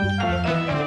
Música